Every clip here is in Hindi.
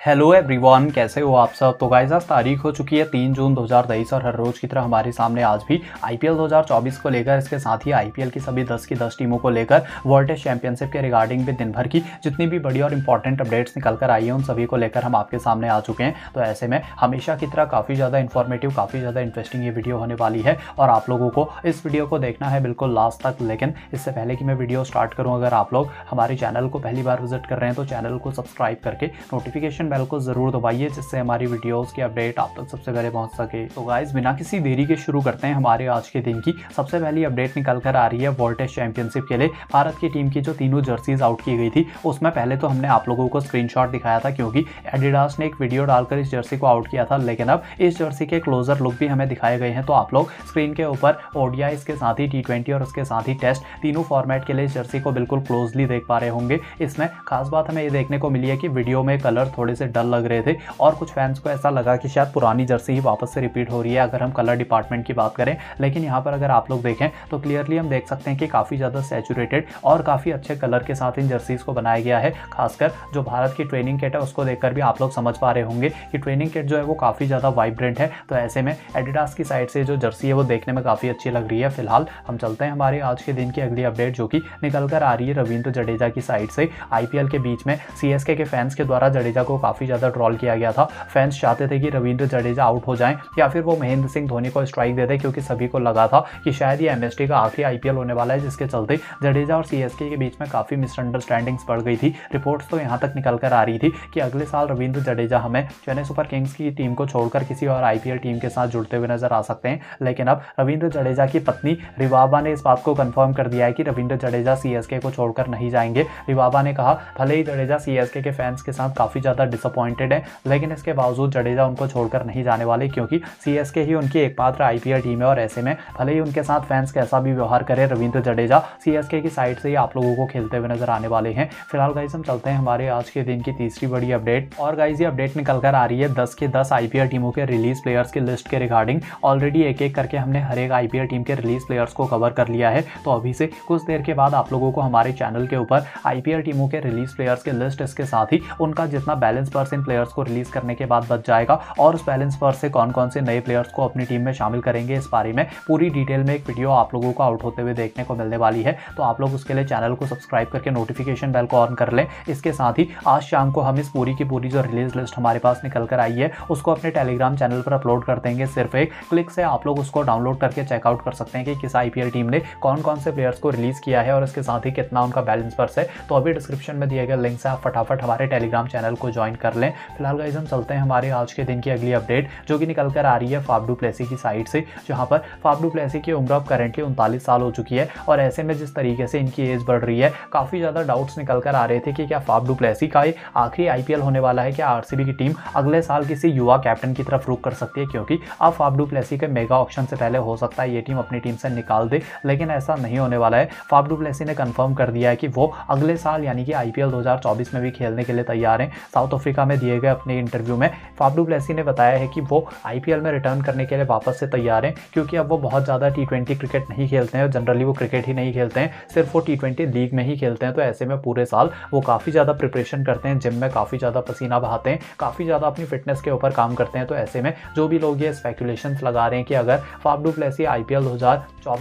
हेलो एवरीवन, कैसे हो आप सब? तो गाइस आज तारीख हो चुकी है तीन जून 2023 और हर रोज की तरह हमारे सामने आज भी आईपीएल 2024 को लेकर, इसके साथ ही आईपीएल की सभी 10 की 10 टीमों को लेकर वर्ल्ड टेस्ट चैंपियनशिप के रिगार्डिंग भी दिन भर की जितनी भी बड़ी और इंपॉर्टेंट अपडेट्स निकल कर आई है, उन सभी को लेकर हम आपके सामने आ चुके हैं। तो ऐसे में हमेशा की तरह काफ़ी ज़्यादा इन्फॉर्मेटिव काफ़ी ज़्यादा इंटरेस्टिंग ये वीडियो होने वाली है और आप लोगों को इस वीडियो को देखना है बिल्कुल लास्ट तक। लेकिन इससे पहले कि मैं वीडियो स्टार्ट करूँ, अगर आप लोग हमारे चैनल को पहली बार विज़िट कर रहे हैं तो चैनल को सब्सक्राइब करके नोटिफिकेशन बेल को ज़रूर दबाइए, जिससे हमारी वीडियोस की अपडेट आप तक सबसे पहले पहुँच सके। तो गाइज़ बिना किसी देरी के शुरू करते हैं हमारे आज के दिन की सबसे पहली अपडेट निकल कर आ रही है वर्ल्ड टेस्ट चैंपियनशिप के लिए। भारत की टीम की जो तीनों जर्सीज आउट की गई थी, उसमें पहले तो हमने आप लोगों को स्क्रीन दिखाया था, क्योंकि एडिडास ने एक वीडियो डालकर इस जर्सी को आउट किया था, लेकिन अब इस जर्सी के क्लोजर लुक भी हमें दिखाए गए हैं। तो आप लोग स्क्रीन के ऊपर ओडिया इसके साथ ही टी और उसके साथ ही टेस्ट तीनों फॉर्मेट के लिए इस जर्सी को बिल्कुल क्लोजली देख पा रहे होंगे। इसमें खास बात हमें ये देखने को मिली है कि वीडियो में कलर थोड़े से डल लग रहे थे और कुछ फैंस को ऐसा लगा कि शायद पुरानी जर्सी ही वापस से रिपीट हो रही है, अगर हम कलर डिपार्टमेंट की बात करें। लेकिन यहाँ पर अगर आप लोग देखें तो क्लियरली हम देख सकते हैं कि काफ़ी ज़्यादा सेचुरेटेड और काफ़ी अच्छे कलर के साथ इन जर्सीज़ को बनाया गया है। खासकर जो भारत की ट्रेनिंग किट है, उसको देखकर भी आप लोग समझ पा रहे होंगे कि ट्रेनिंग किट जो है, वो काफ़ी ज़्यादा वाइब्रेंट है। तो ऐसे में एडिडास की साइड से जो जर्सी है, वो देखने में काफ़ी अच्छी लग रही है। फ़िलहाल हम चलते हैं हमारे आज के दिन की अगली अपडेट जो कि निकल कर आ रही है रविंद्र जडेजा की साइड से। आईपीएल के बीच में सी के फैंस के द्वारा जडेजा को काफ़ी ज़्यादा ट्रॉल किया गया था। फैंस चाहते थे कि रविंद्र जडेजा आउट हो जाएँ, या फिर वो महेंद्र सिंह धोनी को स्ट्राइक दे दे, क्योंकि सभी को लगा था कि शायद ये एमएसटी का आखिरी आईपीएल होने वाला है, जिसके चलते जडेजा और सीएसके के बीच में काफ़ी मिसअंडरस्टैंडिंग्स बढ़ गई थी। रिपोर्ट्स तो यहाँ तक निकल कर आ रही थी कि अगले साल रविंद्र जडेजा हमें चेन्नई सुपर किंग्स की टीम को छोड़कर किसी और आईपीएल टीम के साथ जुड़ते हुए नज़र आ सकते हैं। लेकिन अब रविंद्र जडेजा की पत्नी रिवाबा ने इस बात को कंफर्म कर दिया है कि रविंद्र जडेजा सीएसके को छोड़कर नहीं जाएँगे। रिवाबा ने कहा, भले ही जडेजा सीएसके के फैंस के साथ काफ़ी ज़्यादा डिसअपॉइंटेड है। लेकिन इसके बावजूद जडेजा उनको छोड़कर नहीं जाने वाले, क्योंकि सी ही उनकी एकमात्र आईपीएल टीम है और ऐसे में भले ही उनके साथ फैंस कैसा भी व्यवहार करे, रविंद्र जडेजा सी की साइड से ही आप लोगों को खेलते हुए नज़र आने वाले हैं। फ़िलहाल गाइज़ हम चलते हैं हमारे आज के दिन की तीसरी बड़ी अपडेट और गाइज़ ये अपडेट निकल कर आ रही है दस के दस आईपीएल टीमों के रिलीज़ प्लेयर्स की लिस्ट के रिगार्डिंग ऑलरेडी एक एक करके हमने हर एक आईपीएल टीम के रिलीज़ प्लेयर्स को कवर कर लिया है। तो अभी से कुछ देर के बाद आप लोगों को हमारे चैनल के ऊपर आईपीएल टीमों के रिलीज़ प्लेयर्स की लिस्ट इसके साथ ही उनका जितना बैलेंस पर्स इन प्लेयर्स को रिलीज़ करने के बाद बच जाएगा। और उस बैलेंस पर्स से कौन कौन से नए प्लेयर्स को अपनी टीम में शामिल करेंगे, इस बारे में पूरी डिटेल में एक वीडियो आप लोगों को आउट होते हुए देखने को मिलने वाली है। तो आप लोग उसके लिए चैनल को सब्सक्राइब करके नोटिफिकेशन बेल को ऑन कर लें। इसके साथ ही आज शाम को हम इस पूरी की पूरी जो रिलीज़ लिस्ट हमारे पास निकल कर आई है, उसको अपने टेलीग्राम चैनल पर अपलोड कर देंगे सिर्फ़ एक। क्लिक से आप लोग उसको डाउनलोड करके चेकआउट कर सकते हैं कि किस आईपीएल टीम ने कौन कौन से प्लेयर्स को रिलीज़ किया है और इसके साथ ही कितना उनका बैलेंस पर्स है तो अभी डिस्क्रिप्शन में दिए गए लिंक से आप फटाफट हमारे टेलीग्राम चैनल को ज्वाइन कर लें। फ़िलहाल गाइज़ हम चलते हैं हमारे आज के दिन की अगली अपडेट जो कि निकल कर आ रही है फाबडू प्लेसी की साइड से, जहाँ पर फाबडू प्लेसी की उम्र अब करेंटली उनतालीस साल हो चुकी है और ऐसे में जिस तरीके से इनकी एज बढ़ रही है, काफ़ी ज़्यादा डाउट्स निकल कर आ रहे थे कि क्या फाबडू प्लेसी का ये आखिरी आईपीएल होने वाला है, क्या आरसीबी की टीम अगले साल किसी युवा कैप्टन की तरफ़ रुक कर सकती है? क्योंकि अब फाबडू प्लेसी के मेगा ऑप्शन से पहले हो सकता है ये टीम अपनी टीम से निकाल दे, लेकिन ऐसा नहीं होने वाला है। फाबडू प्लेसी ने कन्फर्म कर दिया है कि वो अगले साल, यानी कि आईपीएल 2024 में भी खेलने के लिए तैयार हैं। साउथ अफ्रीका में दिए गए अपने इंटरव्यू में, फाबडू प्लेसी ने बताया है कि वो आईपीएल में रिटर्न करने के लिए वापस से तैयार हैं, क्योंकि अब वो बहुत ज़्यादा टी क्रिकेट नहीं खेलते हैं जनरली वो क्रिकेट ही नहीं खेलते हैं, सिर्फ़ वो टी लीग में ही खेलते हैं तो ऐसे में पूरे साल वो काफ़ी ज़्यादा प्रिपरेशन करते हैं जिम में काफ़ी ज़्यादा पसीना बहाते हैं, काफ़ी ज़्यादा अपनी फिटनेस के ऊपर काम करते हैं तो ऐसे में जो भी लोग ये स्पेकुलेशन लगा रहे हैं कि अगर फाबडू प्लेसी आई पी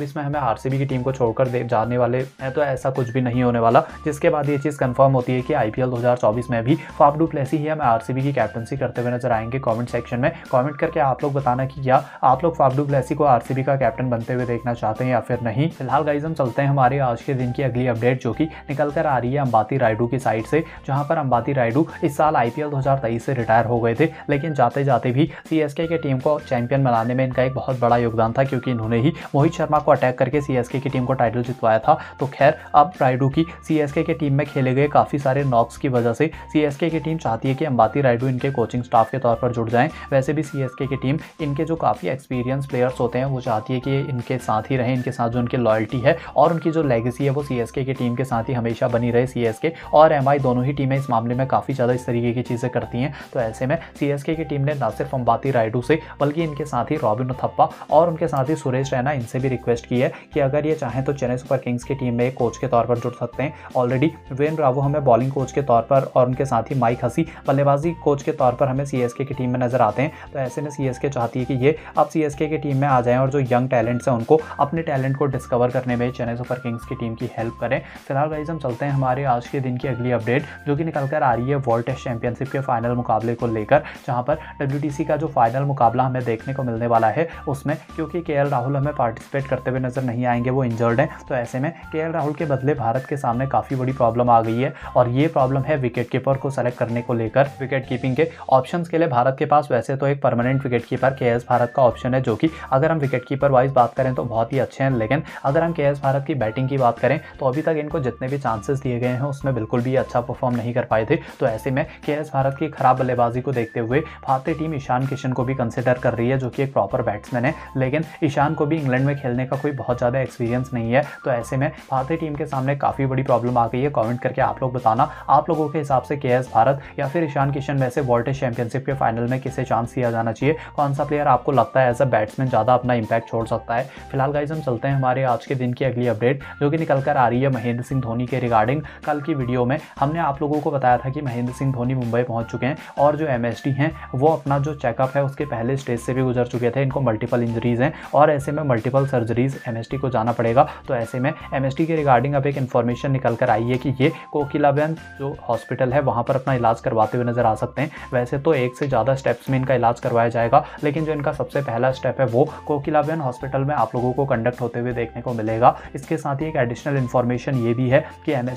में हमें आरसीबी की टीम को छोड़कर दे, जाने वाले हैं तो ऐसा कुछ भी नहीं होने वाला, जिसके बाद ये चीज़ कन्फर्म होती है कि आईपीएल 2024 में भी फाबडू प्लेसी ही हमें आर की कैप्टनसी करते हुए नज़र आएँगे कमेंट सेक्शन में। कमेंट करके आप लोग बताना कि क्या आप लोग फाबडू प्लेसी को आरसीबी का कैप्टन बनते हुए देखना चाहते हैं या फिर नहीं। फ़िलहाल गाइज़ हम चलते हैं हमारे आज के दिन की अगली अपडेट जो कि निकल कर आ रही है अंबाती रायडू की साइड से, जहाँ पर अंबाती रायडू इस साल आईपीएल 2023 से रिटायर हो गए थे, लेकिन जाते जाते भी सीएसके की टीम को चैंपियन बनाने में इनका एक बहुत बड़ा योगदान था, क्योंकि इन्होंने ही मोहित शर्मा को अटैक करके सीएसके की टीम को टाइटल जितवाया था। तो खैर, अब रायडू की सीएसके की टीम में खेले गए काफ़ी सारे नॉक्स की वजह से सीएसके की टीम चाहती है कि अंबाती रायडू इनके कोचिंग स्टाफ के तौर पर जुड़ जाएँ। वैसे भी सीएसके की टीम इनके जो काफ़ी एक्सपीरियंस प्लेयर्स होते हैं, वो चाहती है कि इनके साथ ही रहें, इनके साथ जो उनकी लॉयल्टी है और उनकी जो लेगेसी है, वो सीएसके की टीम के साथ ही हमेशा बनी रहे। सीएसके और एमआई दोनों ही टीमें इस मामले में काफ़ी ज़्यादा इस तरीके की चीज़ें करती हैं। तो ऐसे में सीएसके की टीम ने ना सिर्फ़ अंबाती रायडू से, बल्कि इनके साथ ही रॉबिन थप्पा और उनके साथ ही सुरेश रैना इनसे भी रिक्वेस्ट की है कि अगर ये चाहें तो चेन्नई सुपर किंग्स की टीम में कोच के तौर पर जुड़ सकते हैं। ऑलरेडी वेन रावो हमें बॉलिंग कोच के तौर पर और उनके साथ ही माइक हसी बल्लेबाजी कोच के तौर पर हमें सीएसके की टीम में नज़र आते हैं। तो ऐसे में सी चाहती है कि ये अब सी की टीम में आ जाए और जो यंग टैलेंट्स हैं उनको अपने टैलेंट को डिस्कवर करने में चेन्नई सुपर किंग्स की टीम की हेल्प करें। फ़िलहाल गाइज़ हम चलते हैं हमारे आज के दिन की अगली अपडेट जो कि निकल कर आ रही है वर्ल्ड टेस्ट चैंपियनशिप के फाइनल मुकाबले को लेकर, जहाँ पर डब्ल्यू का जो फाइनल मुकाबला हमें देखने को मिलने वाला है, उसमें क्योंकि के राहुल हमें पार्टिसिपेट करते हुए नज़र नहीं आएँगे, वो इंजर्ड हैं। तो ऐसे में के राहुल के बदले भारत के सामने काफ़ी बड़ी प्रॉब्लम आ गई है और ये प्रॉब्लम है विकेट कीपर को सेलेक्ट करने को लेकर विकेट कीपिंग के ऑप्शन के लिए भारत के पास वैसे तो एक permanent wicket keeper K S Bharat का ऑप्शन है, जो कि अगर हम विकेट कीपर वाइज बात करें तो बहुत ही अच्छे हैं, लेकिन अगर हम के भारत की बैटिंग की बात करें तो अभी तक इनको जितने भी चांसेस दिए गए हैं, उसमें बिल्कुल भी अच्छा परफॉर्म नहीं कर पाए थे। तो ऐसे में के एस भारत की खराब बल्लेबाजी को देखते हुए भारतीय टीम ईशान किशन को भी कंसिडर कर रही है, जो कि एक प्रॉपर बैट्समैन है, लेकिन ईशान को भी इंग्लैंड में खेलने का कोई बहुत ज़्यादा एक्सपीरियंस नहीं है। तो ऐसे में भारतीय टीम के सामने काफ़ी बड़ी प्रॉब्लम आ गई है कमेंट करके आप लोग बताना। आप लोगों के हिसाब से के भारत या फिर ईशान किशन में से वर्ल्ड चैंपियनशिप के फाइनल में किसे चांस दिया जाना चाहिए? कौन सा प्लेयर आपको लगता है एज अ बैट्समैन ज़्यादा अपना इंपैक्ट छोड़ सकता है? फ़िलहाल गाइज़ हम चलते हैं हमारे आज के दिन की अगली अपडेट जो कि निकल कर आ रही है महेंद्र सिंह धोनी के रिगार्डिंग कल की वीडियो में। हमने आप लोगों को बताया था कि महेंद्र सिंह धोनी मुंबई पहुँच चुके हैं और जो एम हैं, वो अपना जो चेकअप है उसके पहले स्टेज से भी गुजर चुके थे। इनको मल्टीपल इंजरीज हैं और ऐसे में मल्टीपल सर्जरीज एम को जाना पड़ेगा। तो ऐसे में एम के रिगार्डिंग अब एक इन्फॉर्मेशन निकल कर आई है कि ये कोकिलाबेन जो हॉस्पिटल है, वहाँ पर अपना इलाज करवाते हुए नज़र आ सकते हैं। वैसे तो एक से ज़्यादा स्टेप्स में इनका इलाज करवाया जाएगा, लेकिन जो इनका सबसे पहला स्टेप है वो कोकिलाबेन हॉस्पिटल में आप लोगों को कंडक्ट होते हुए देखने को मिलेगा। इसके साथ ही एक एडिशनल इन्फॉर्मेशन ये भी है कि एम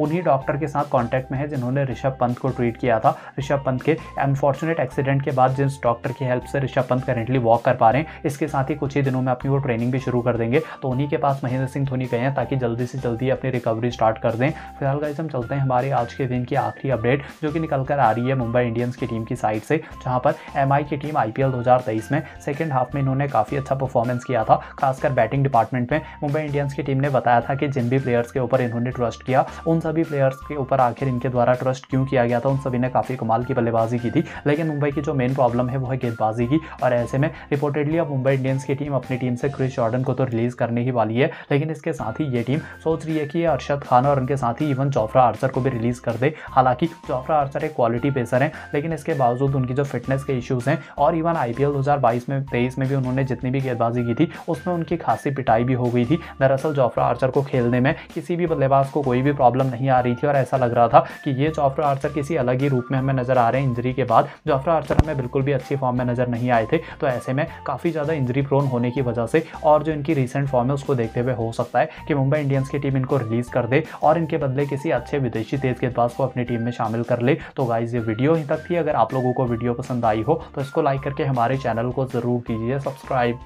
उन्हीं डॉक्टर के साथ कॉन्टैक्ट में है जिन्होंने ऋषभ पंत को ट्रीट किया था। ऋषभ पंत के अनफॉर्चुनेट एक्सीडेंट के बाद जिस डॉक्टर की हेल्प से ऋषभ पंत करेंटली वॉक कर पा रहे हैं, इसके साथ ही कुछ ही दिनों में अपनी वो ट्रेनिंग भी शुरू कर देंगे। तो उन्हीं के पास महेंद्र सिंह धोनी गए हैं ताकि जल्दी से जल्दी अपनी रिकवरी स्टार्ट कर दें। फ़िलहाल गाइस हम चलते हैं हमारे आज के दिन की आखिरी अपडेट जो कि निकल कर आ रही है मुंबई इंडियंस की टीम की साइड से, जहाँ पर एमआई की टीम आईपीएल 2023 में सेकेंड हाफ़ में इन्होंने काफ़ी अच्छा परफॉर्मेंस किया था, खासकर बैटिंग डिपार्टमेंट में। मुंबई इंडियंस की टीम ने बताया था कि जिन भी प्लेयर्स के ऊपर इन्होंने ट्रस्ट किया, उन सभी प्लेयर्स के ऊपर आखिर इनके द्वारा ट्रस्ट क्यों किया गया था, उन सभी ने काफ़ी कमाल की बल्लेबाजी की थी। लेकिन मुंबई की जो मेन प्रॉब्लम है, वो है गेंदबाजी की, और ऐसे में रिपोर्टेडली अब मुंबई इंडियंस की टीम अपनी टीम से क्रिस जॉर्डन को तो रिलीज़ करने ही वाली है, लेकिन इसके साथ ही ये टीम सोच रही है कि अरशद खान और उनके साथ ही इवन जोफ्रा आर्चर को भी रिलीज़ कर दे। हालाँकि जोफ्रा आर्चर एक क्वालिटी पेसर है, लेकिन इसके बावजूद उनकी जो फिटनेस के इश्यूज़ हैं, और इवन आईपीएल 2022 में, तेईस में भी उन्होंने जितनी भी गेंदबाजी की थी, उसमें उनकी खासी पिटाई भी हो गई थी। दरअसल जोफ्रा आर्चर को खेलने में किसी भी बल्लेबाज को कोई भी प्रॉब्लम नहीं आ रही थी, और ऐसा लग रहा था कि ये जोफ्रा आर्चर किसी अलग ही रूप में हमें नज़र आ रहे हैं। इंजरी के बाद जोफ्रा आर्चर हमें बिल्कुल भी अच्छी फॉर्म में नज़र नहीं आए थे तो ऐसे में काफ़ी ज़्यादा इंजरी प्रोन होने की वजह से, और जो इनकी रिसेंट फॉर्म है, उसको देखते हुए हो सकता है कि मुंबई इंडियंस की टीम इनको रिलीज़ कर दे, और इनके बदले किसी अच्छे विदेशी तेज गेंदबाज को अपनी टीम में शामिल कर ले तो गाइज़ ये वीडियो ही तक थी। अगर आप लोगों को वीडियो पसंद आई हो तो इसको लाइक करके हमारे चैनल को ज़रूर कीजिए। सब्सक्राइब